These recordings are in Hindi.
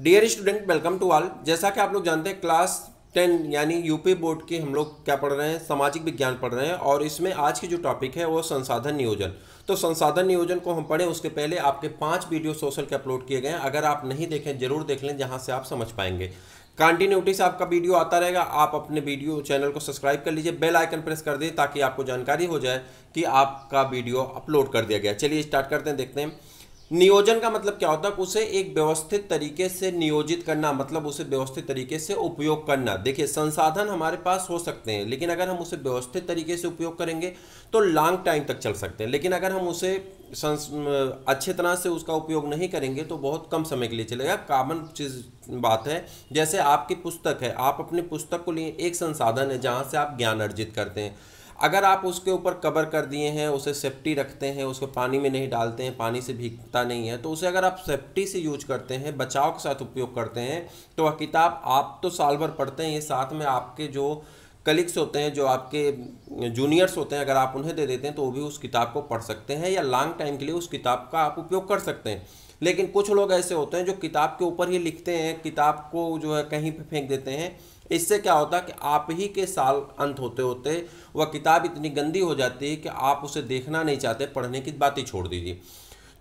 Dear student welcome to all जैसा कि आप लोग जानते हैं क्लास टेन यानी यूपी बोर्ड के हम लोग क्या पढ़ रहे हैं? सामाजिक विज्ञान पढ़ रहे हैं और इसमें आज की जो टॉपिक है, वो संसाधन नियोजन। तो संसाधन नियोजन को हम पढ़ें, उसके पहले आपके पाँच वीडियो सोशल के अपलोड किए गए हैं। अगर आप नहीं देखें, ज़रूर देख लें, जहाँ से आप समझ पाएँगे। कंटिन्यूटी से आपका वीडियो आता रहेगा। आप अपने वीडियो चैनल को सब्सक्राइब कर लीजिए। बेल आइकन प्रेस कर दिए ताकि आपको जानकारी हो जाए कि आपका वीडियो अपलोड कर दिया गया। चलिए स्टार्ट करते हैं, देखते हैं। नियोजन का मतलब क्या होता है? उसे एक व्यवस्थित तरीके से नियोजित करना मतलब उसे व्यवस्थित तरीके से उपयोग करना। देखिए, संसाधन हमारे पास हो सकते हैं, लेकिन अगर हम उसे व्यवस्थित तरीके से उपयोग करेंगे तो लॉन्ग टाइम तक चल सकते हैं। लेकिन अगर हम उसे अच्छे तरह से उसका उपयोग नहीं करेंगे तो बहुत कम समय के लिए चलेगा। कॉमन चीज़, बात है, जैसे आपकी पुस्तक है, आप अपने पुस्तक को लिए एक संसाधन है जहाँ से आप ज्ञान अर्जित करते हैं। अगर आप उसके ऊपर कवर कर दिए हैं, उसे सेफ्टी रखते हैं, उसको पानी में नहीं डालते हैं, पानी से भीगता नहीं है तो उसे अगर आप सेफ्टी से यूज़ करते हैं, बचाव के साथ उपयोग करते हैं तो वह किताब आप तो साल भर पढ़ते हैं, ये साथ में आपके जो कलिग्स होते हैं, जो आपके जूनियर्स होते हैं, अगर आप उन्हें दे देते हैं तो वो भी उस किताब को पढ़ सकते हैं या लॉन्ग टाइम के लिए उस किताब का आप उपयोग कर सकते हैं। लेकिन कुछ लोग ऐसे होते हैं, जो किताब के ऊपर ही लिखते हैं, किताब को जो है कहीं पे फेंक देते हैं इससे क्या होता है कि आप ही के साल अंत होते होते वह किताब इतनी गंदी हो जाती है कि आप उसे देखना नहीं चाहते, पढ़ने की बात ही छोड़ दीजिए।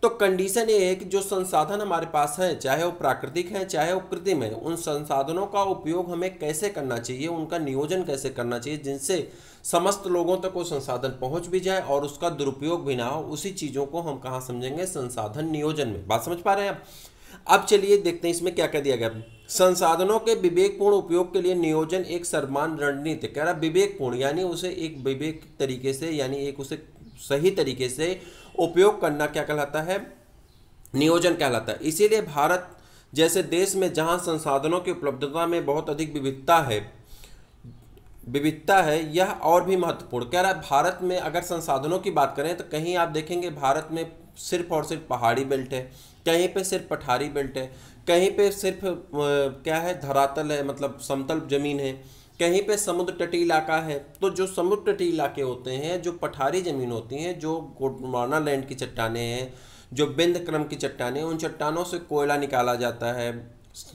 तो कंडीशन ये है कि जो संसाधन हमारे पास हैं, चाहे वो प्राकृतिक हैं, चाहे वो कृत्रिम है, उन संसाधनों का उपयोग हमें कैसे करना चाहिए, उनका नियोजन कैसे करना चाहिए, जिनसे समस्त लोगों तक वो संसाधन पहुँच भी जाए और उसका दुरुपयोग भी ना हो, उसी चीज़ों को हम कहाँ समझेंगे? संसाधन नियोजन में। बात समझ पा रहे हैं आप? अब चलिए देखते हैं इसमें क्या कह दिया गया। संसाधनों के विवेकपूर्ण उपयोग के लिए नियोजन एक सर्वमान रणनीति। कह रहा विवेकपूर्ण, यानी उसे एक विवेक तरीके से, यानी एक उसे सही तरीके से उपयोग करना क्या कहलाता है? नियोजन कहलाता है। इसीलिए भारत जैसे देश में जहाँ संसाधनों की उपलब्धता में बहुत अधिक विविधता है विविधता है, यह और भी महत्वपूर्ण। कह रहा है भारत में अगर संसाधनों की बात करें तो कहीं आप देखेंगे, भारत में सिर्फ़ और सिर्फ़ पहाड़ी बेल्ट है, कहीं पे सिर्फ़ पठारी बेल्ट है, कहीं पे सिर्फ़ क्या है, धरातल है मतलब समतल ज़मीन है, कहीं पे समुद्र तटीय इलाका है तो जो समुद्र तटीय इलाके होते हैं, जो पठारी ज़मीन होती हैं, जो गोडमाना लैंड की चट्टाने हैं, जो बिंद क्रम की चट्टाने उन चट्टानों से कोयला निकाला जाता है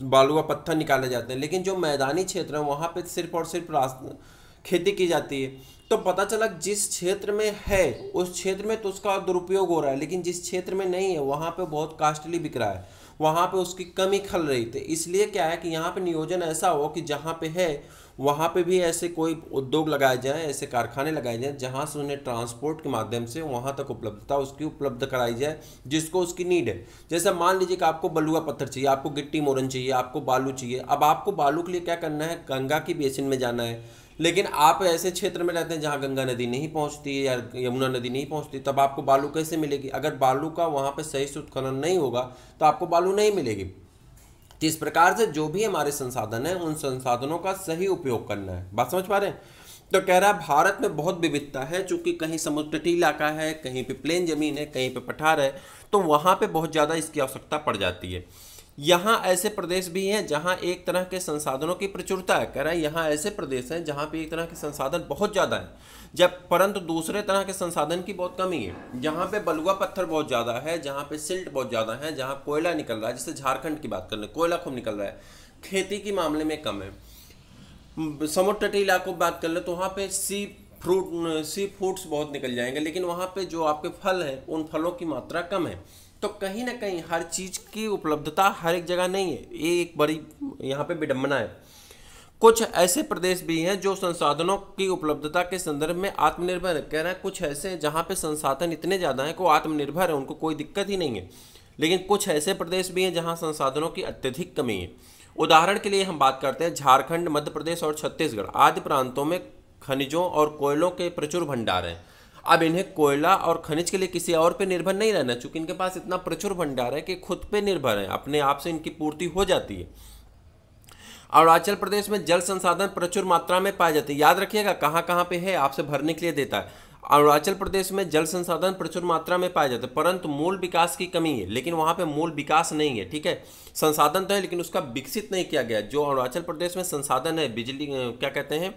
बालुआ पत्थर निकाले जाते हैं, लेकिन जो मैदानी क्षेत्र है, वहाँ पे सिर्फ़ और सिर्फ़ खेती की जाती है। तो पता चला जिस क्षेत्र में है, उस क्षेत्र में तो उसका दुरुपयोग हो रहा है, लेकिन जिस क्षेत्र में नहीं है, वहाँ पे बहुत कास्टली बिक रहा है। वहाँ पे उसकी कमी खल रही थी। इसलिए क्या है कि यहाँ पे नियोजन ऐसा हो कि जहाँ पे है, वहाँ पे भी ऐसे कोई उद्योग लगाए जाएँ, ऐसे कारखाने लगाए जाएँ, जहाँ से उन्हें ट्रांसपोर्ट के माध्यम से वहाँ तक उपलब्धता उसकी उपलब्ध कराई जाए, जिसको उसकी नीड है। जैसे मान लीजिए कि आपको बलुआ पत्थर चाहिए, आपको गिट्टी मोरन चाहिए, आपको बालू चाहिए। अब आपको बालू के लिए क्या करना है? गंगा की बेसिन में जाना है। लेकिन आप ऐसे क्षेत्र में रहते हैं जहाँ गंगा नदी नहीं पहुँचती या यमुना नदी नहीं पहुँचती, तब आपको बालू कैसे मिलेगी? अगर बालू का वहाँ पर सही से उत्खनन नहीं होगा तो आपको बालू नहीं मिलेगी। तो इस प्रकार से जो भी हमारे संसाधन हैं, उन संसाधनों का सही उपयोग करना है। बात समझ पा रहे हैं? तो कह रहा है, भारत में बहुत विविधता है, चूँकि कहीं समुद्र तटीय इलाका है, कहीं पे प्लेन ज़मीन है, कहीं पे पठार है तो वहाँ पे बहुत ज़्यादा इसकी आवश्यकता पड़ जाती है। यहाँ ऐसे प्रदेश भी हैं जहाँ एक तरह के संसाधनों की प्रचुरता है। कह रहा है, यहाँ ऐसे प्रदेश हैं जहाँ पे एक तरह के संसाधन बहुत ज़्यादा है। जब परंतु दूसरे तरह के संसाधन की बहुत कमी है। जहाँ पे बलुआ पत्थर बहुत ज़्यादा है, जहाँ पे सिल्ट बहुत ज़्यादा है, जहाँ कोयला निकल रहा है। जैसे झारखंड की बात कर लें, कोयला खूब निकल रहा है। खेती के मामले में कम है। समुद्र तटीय इलाकों की बात कर लें तो वहाँ पे सी फ्रूट सी फ्रूट्स बहुत निकल जाएँगे, लेकिन वहाँ पे जो आपके फल हैं, उन फलों की मात्रा कम है। तो कहीं ना कहीं हर चीज़ की उपलब्धता हर एक जगह नहीं है। ये एक बड़ी यहाँ पे विडम्बना है। कुछ ऐसे प्रदेश भी हैं जो संसाधनों की उपलब्धता के संदर्भ में आत्मनिर्भर कह रहे हैं कुछ ऐसे हैं जहाँ पे संसाधन इतने ज़्यादा हैं कि वो आत्मनिर्भर है, उनको कोई दिक्कत ही नहीं है। लेकिन कुछ ऐसे प्रदेश भी हैं जहाँ संसाधनों की अत्यधिक कमी है। उदाहरण के लिए हम बात करते हैं झारखंड, मध्य प्रदेश और छत्तीसगढ़। आदि प्रांतों में खनिजों और कोयलों के प्रचुर भंडार हैं। अब इन्हें कोयला और खनिज के लिए किसी और पे निर्भर नहीं रहना चूँकि इनके पास इतना प्रचुर भंडार है कि खुद पे निर्भर है, अपने आप से इनकी पूर्ति हो जाती है। अरुणाचल प्रदेश में जल संसाधन प्रचुर मात्रा में पाए जाते हैं। याद रखिएगा कहाँ कहाँ पे है, आपसे भरने के लिए देता है। अरुणाचल प्रदेश में जल संसाधन प्रचुर मात्रा में पाए जाते हैं, परंतु मूल विकास की कमी है, लेकिन वहाँ पे मूल विकास नहीं है, ठीक है? संसाधन तो है, लेकिन उसका विकसित नहीं किया गया। जो अरुणाचल प्रदेश में संसाधन है, बिजली, क्या कहते हैं?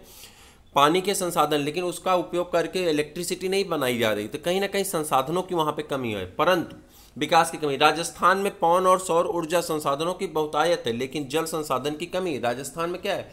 पानी के संसाधन, लेकिन उसका उपयोग करके इलेक्ट्रिसिटी नहीं बनाई जा रही। तो कहीं ना कहीं संसाधनों की वहाँ पे कमी है। परंतु विकास की कमी, राजस्थान में पौन और सौर ऊर्जा संसाधनों की बहुतायत है, लेकिन जल संसाधन की कमी राजस्थान में क्या है?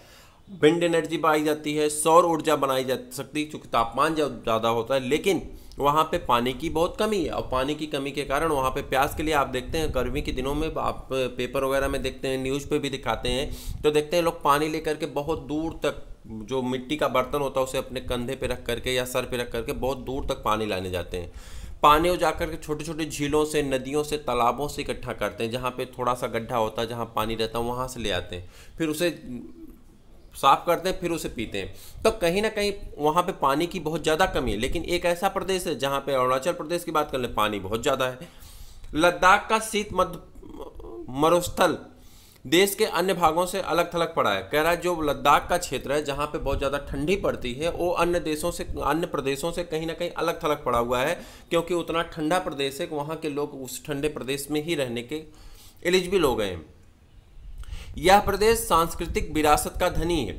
विंड एनर्जी बनाई जाती है, सौर ऊर्जा बनाई जा सकती है चूँकि तापमान ज़्यादा होता है, लेकिन वहाँ पे पानी की बहुत कमी है। और पानी की कमी के कारण वहाँ पे प्यास के लिए आप देखते हैं, गर्मी के दिनों में आप पेपर वगैरह में देखते हैं, न्यूज़ पे भी दिखाते हैं। तो देखते हैं लोग पानी लेकर के बहुत दूर तक जो मिट्टी का बर्तन होता है, उसे अपने कंधे पे रख करके या सर पे रख करके बहुत दूर तक पानी लाने जाते हैं। पानी वो जाकर के छोटे छोटे झीलों से, नदियों से, तालाबों से इकट्ठा करते हैं, जहाँ पे थोड़ा सा गड्ढा होता है, जहाँ पानी रहता है, वहाँ से ले आते हैं। फिर उसे साफ़ करते हैं, फिर उसे पीते हैं। तो कहीं ना कहीं वहाँ पे पानी की बहुत ज़्यादा कमी है, लेकिन एक ऐसा प्रदेश है जहाँ पे अरुणाचल प्रदेश की बात कर ले, पानी बहुत ज़्यादा है। लद्दाख का शीत मध्य मरुस्थल देश के अन्य भागों से अलग थलग पड़ा है। कह रहा है जो लद्दाख का क्षेत्र है, जहाँ पे बहुत ज़्यादा ठंडी पड़ती है, वो अन्य देशों से, अन्य प्रदेशों से कहीं ना कहीं अलग थलग पड़ा हुआ है, क्योंकि उतना ठंडा प्रदेश है कि वहाँ के लोग उस ठंडे प्रदेश में ही रहने के एलिजिबल हो गए हैं। यह प्रदेश सांस्कृतिक विरासत का धनी है।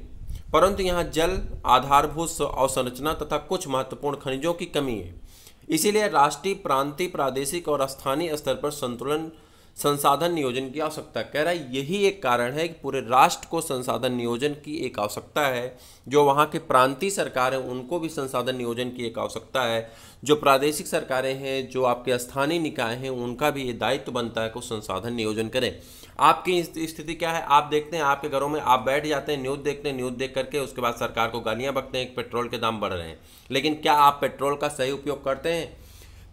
परंतु यहाँ जल, आधारभूत अवसंरचना तथा कुछ महत्वपूर्ण खनिजों की कमी है। इसीलिए राष्ट्रीय, प्रांतीय, प्रादेशिक और स्थानीय स्तर पर संतुलन, संसाधन नियोजन की आवश्यकता कह रहा है, यही एक कारण है कि पूरे राष्ट्र को संसाधन नियोजन की एक आवश्यकता है। जो वहाँ के प्रांतीय सरकार हैं, उनको भी संसाधन नियोजन की एक आवश्यकता है। जो प्रादेशिक सरकारें हैं, जो आपके स्थानीय निकाय हैं, उनका भी ये दायित्व बनता है कि संसाधन नियोजन करें। आपकी स्थिति क्या है? आप देखते हैं, आपके घरों में आप बैठ जाते हैं, न्यूज़ देखते हैं, न्यूज़ देख करके उसके बाद सरकार को गालियाँ बकते हैं पेट्रोल के दाम बढ़ रहे हैं। लेकिन क्या आप पेट्रोल का सही उपयोग करते हैं?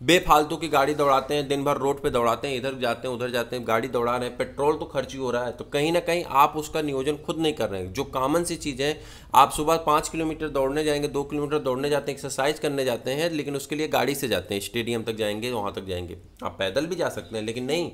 बेफालतू की गाड़ी दौड़ाते हैं दिन भर रोड पे दौड़ाते हैं, इधर जाते हैं, उधर जाते हैं, गाड़ी दौड़ा रहे हैं, पेट्रोल तो खर्ची हो रहा है। तो कहीं ना कहीं आप उसका नियोजन खुद नहीं कर रहे हैं। जो कॉमन सी चीज़ें आप सुबह पाँच किलोमीटर दौड़ने जाएँगे, दो किलोमीटर दौड़ने जाते हैं एक्सरसाइज करने जाते हैं, लेकिन उसके लिए गाड़ी से जाते हैं, स्टेडियम तक जाएँगे, वहाँ तक जाएँगे। आप पैदल भी जा सकते हैं, लेकिन नहीं।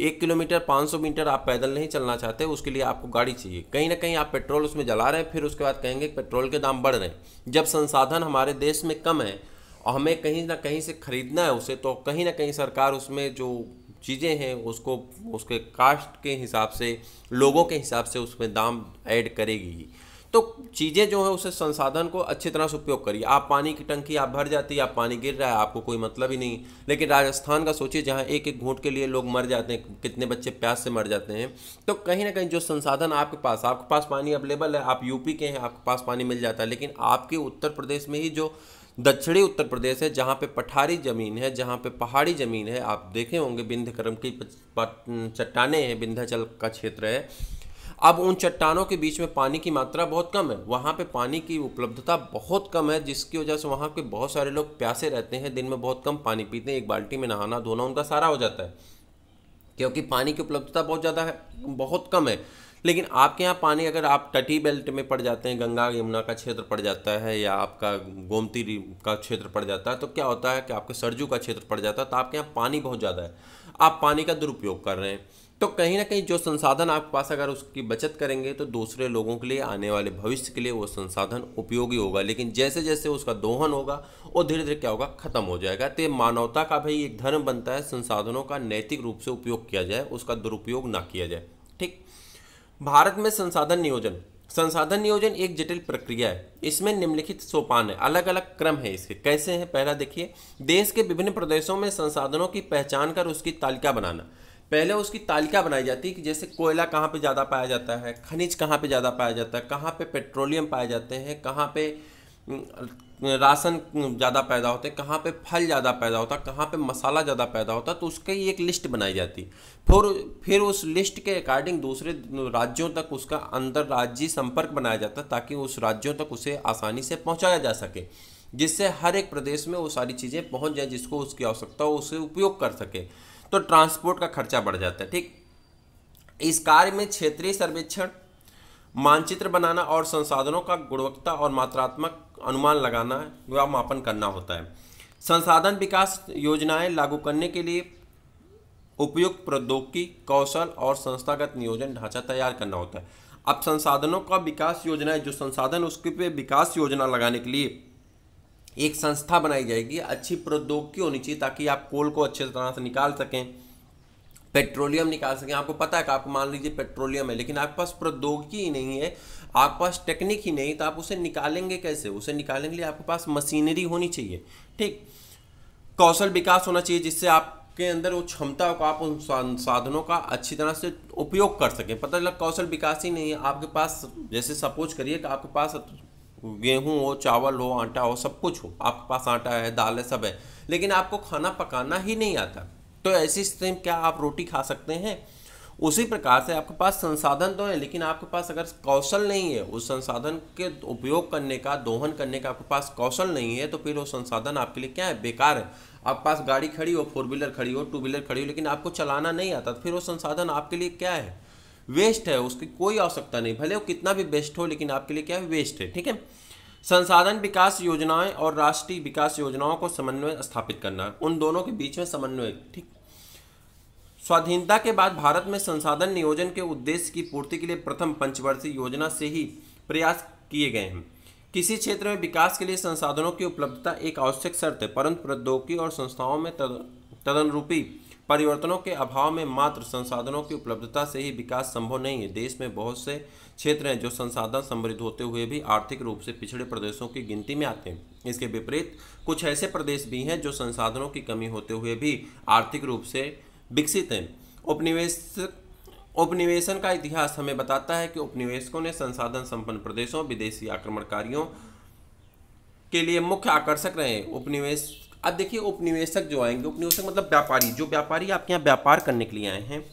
एक किलोमीटर 500 मीटर आप पैदल नहीं चलना चाहते, उसके लिए आपको गाड़ी चाहिए। कहीं ना कहीं आप पेट्रोल उसमें जला रहे हैं, फिर उसके बाद कहेंगे पेट्रोल के दाम बढ़ रहे हैं। जब संसाधन हमारे देश में कम है और हमें कहीं ना कहीं से ख़रीदना है उसे तो कहीं ना कहीं सरकार उसमें जो चीज़ें हैं, उसको, उसके कास्ट के हिसाब से, लोगों के हिसाब से उसमें दाम ऐड करेगी। तो चीज़ें जो है उसे संसाधन को अच्छी तरह से उपयोग करिए। आप पानी की टंकी, आप भर जाती है, आप पानी गिर रहा है, आपको कोई मतलब ही नहीं। लेकिन राजस्थान का सोचिए, जहाँ एक एक घूट के लिए लोग मर जाते हैं, कितने बच्चे प्यास से मर जाते हैं तो कहीं ना कहीं जो संसाधन आपके पास आपके पास पानी अवेलेबल है, आप यूपी के हैं, आपके पास पानी मिल जाता है। लेकिन आपके उत्तर प्रदेश में ही जो दक्षिणी उत्तर प्रदेश है, जहाँ पे पठारी ज़मीन है, जहाँ पे पहाड़ी ज़मीन है, आप देखे होंगे विंध्यक्रम की चट्टाने हैं विंध्याचल का क्षेत्र है अब उन चट्टानों के बीच में पानी की मात्रा बहुत कम है। वहाँ पे पानी की उपलब्धता बहुत कम है, जिसकी वजह से वहाँ के बहुत सारे लोग प्यासे रहते हैं, दिन में बहुत कम पानी पीते हैं, एक बाल्टी में नहाना धोना उनका सारा हो जाता है। क्योंकि पानी की उपलब्धता बहुत ज़्यादा है, बहुत कम है। लेकिन आपके यहाँ पानी अगर आप तटी बेल्ट में पड़ जाते हैं, गंगा यमुना का क्षेत्र पड़ जाता है या आपका गोमती का क्षेत्र पड़ जाता है तो क्या होता है कि आपके सरजू का क्षेत्र पड़ जाता है तो आपके यहाँ पानी बहुत ज़्यादा है। आप पानी का दुरुपयोग कर रहे हैं। तो कहीं ना कहीं जो संसाधन आपके पास अगर उसकी बचत करेंगे तो दूसरे लोगों के लिए, आने वाले भविष्य के लिए वो संसाधन उपयोगी होगा। लेकिन जैसे जैसे उसका दोहन होगा, वो धीरे धीरे क्या होगा? खत्म हो जाएगा। तो मानवता का भाई एक धर्म बनता है, संसाधनों का नैतिक रूप से उपयोग किया जाए, उसका दुरुपयोग ना किया जाए। ठीक? भारत में संसाधन नियोजन। संसाधन नियोजन एक जटिल प्रक्रिया है। इसमें निम्नलिखित सोपान है। अलग अलग क्रम है इसके। कैसे हैं? पहला देखिए। देश के विभिन्न प्रदेशों में संसाधनों की पहचान कर उसकी तालिका बनाना। पहले उसकी तालिका बनाई जाती है कि जैसे कोयला कहाँ पे ज़्यादा पाया जाता है, खनिज कहाँ पे ज़्यादा पाया जाता है, कहाँ पे पेट्रोलियम पाए जाते हैं, कहाँ पे राशन ज़्यादा पैदा होते हैं, कहाँ पे फल ज़्यादा पैदा होता है कहाँ पे मसाला ज़्यादा पैदा होता है तो उसकी एक लिस्ट बनाई जाती फिर फिर उस लिस्ट के अकॉर्डिंग दूसरे राज्यों तक उसका अंतर राज्य संपर्क बनाया जाता है, ताकि उस राज्यों तक उसे आसानी से पहुँचाया जा सके, जिससे हर एक प्रदेश में वो सारी चीज़ें पहुँच जाए, जिसको उसकी आवश्यकता हो, उसे उपयोग कर सके। तो ट्रांसपोर्ट का खर्चा बढ़ जाता है, ठीक? इस कार्य में क्षेत्रीय सर्वेक्षण, मानचित्र बनाना और संसाधनों का गुणवत्ता और मात्रात्मक अनुमान लगाना व मापन करना होता है। संसाधन विकास योजनाएँ लागू करने के लिए उपयुक्त प्रौद्योगिकी, कौशल और संस्थागत नियोजन ढांचा तैयार करना होता है। अब संसाधनों का विकास योजना है जो संसाधन, उसके पे विकास योजना लगाने के लिए एक संस्था बनाई जाएगी, अच्छी प्रौद्योगिकी होनी चाहिए ताकि आप कोल को अच्छे तरह से निकाल सकें, पेट्रोलियम निकाल सकें। आपको पता है कि आपको मान लीजिए पेट्रोलियम है, लेकिन आपके पास प्रौद्योगिकी ही नहीं है, आपके पास टेक्निक ही नहीं तो आप उसे निकालेंगे कैसे? उसे निकालने के लिए आपके पास मशीनरी होनी चाहिए, ठीक? कौशल विकास होना चाहिए, जिससे आप आपके अंदर वो क्षमता हो आप उन साधनों का अच्छी तरह से उपयोग कर सकें। पता चला कौशल विकास ही नहीं है, आपके पास जैसे सपोज़ करिए कि आपके पास गेहूँ हो, चावल हो, आटा हो, सब कुछ हो, आपके पास आटा है, दाल है, सब है, लेकिन आपको खाना पकाना ही नहीं आता। तो ऐसी स्थिति में क्या आप रोटी खा सकते हैं? उसी प्रकार से आपके पास संसाधन तो है, लेकिन आपके पास अगर कौशल नहीं है, उस संसाधन के उपयोग करने का, दोहन करने का आपके पास कौशल नहीं है तो फिर वो संसाधन आपके लिए क्या है? बेकार है। आपके पास गाड़ी खड़ी हो, फोर व्हीलर खड़ी हो, टू व्हीलर खड़ी हो, लेकिन आपको चलाना नहीं आता तो फिर वो संसाधन आपके लिए क्या है? वेस्ट है, उसकी कोई आवश्यकता नहीं। भले वो कितना भी बेस्ट हो, लेकिन आपके लिए क्या है, वेस्ट है, ठीक है? संसाधन विकास योजनाएँ और राष्ट्रीय विकास योजनाओं को समन्वय स्थापित करना, उन दोनों के बीच में समन्वय, ठीक? स्वाधीनता के बाद भारत में संसाधन नियोजन के उद्देश्य की पूर्ति के लिए प्रथम पंचवर्षीय योजना से ही प्रयास किए गए हैं। किसी क्षेत्र में विकास के लिए संसाधनों की उपलब्धता एक आवश्यक शर्त है, परंतु प्रौद्योगिकी और संस्थाओं में तदनुरूपी परिवर्तनों के अभाव में मात्र संसाधनों की उपलब्धता से ही विकास संभव नहीं है। देश में बहुत से क्षेत्र हैं जो संसाधन समृद्ध होते हुए भी आर्थिक रूप से पिछड़े प्रदेशों की गिनती में आते हैं। इसके विपरीत, कुछ ऐसे प्रदेश भी हैं जो संसाधनों की कमी होते हुए भी आर्थिक रूप से विकसित हैं। उपनिवेश, उपनिवेशन का इतिहास हमें बताता है कि उपनिवेशकों ने संसाधन संपन्न प्रदेशों, विदेशी आक्रमणकारियों के लिए मुख्य आकर्षक रहे। उपनिवेश अब देखिए, उपनिवेशक जो आएँगे, उपनिवेशक मतलब व्यापारी। जो व्यापारी आपके यहाँ व्यापार करने के लिए आए हैं